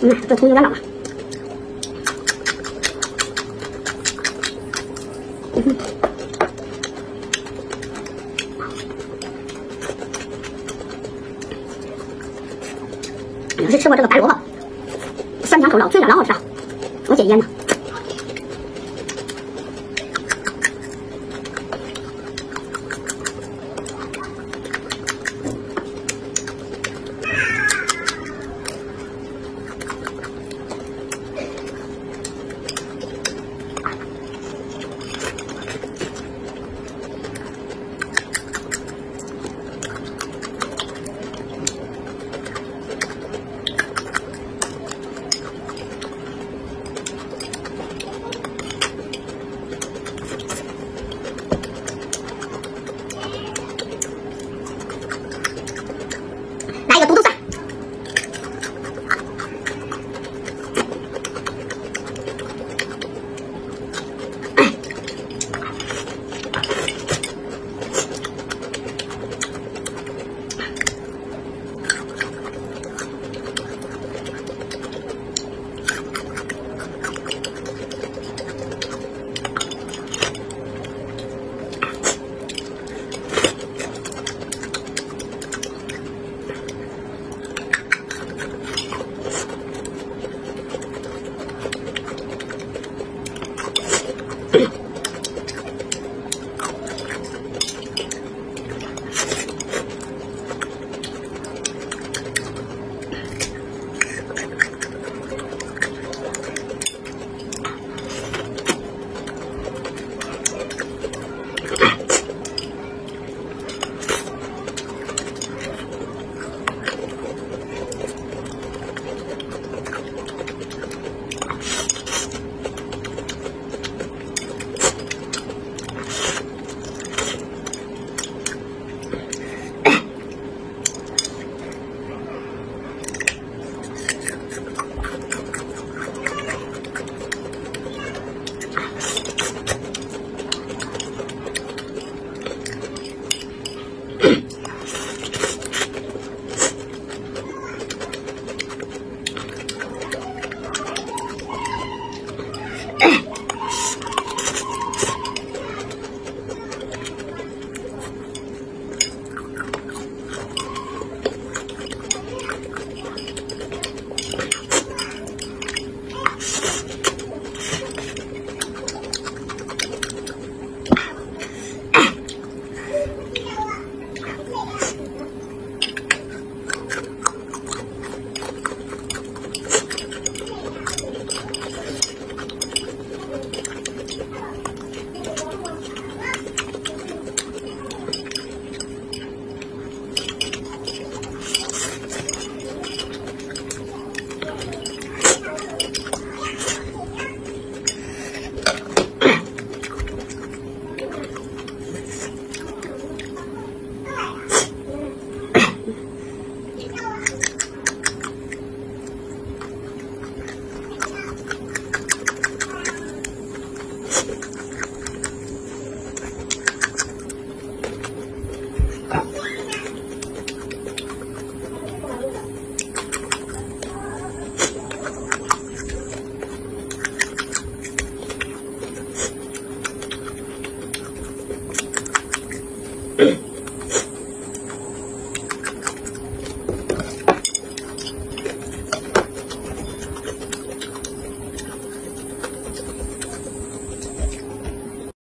嗯，这葱有点老。要是吃过这个白萝卜，酸甜口老脆了，老好吃了。我戒烟呢。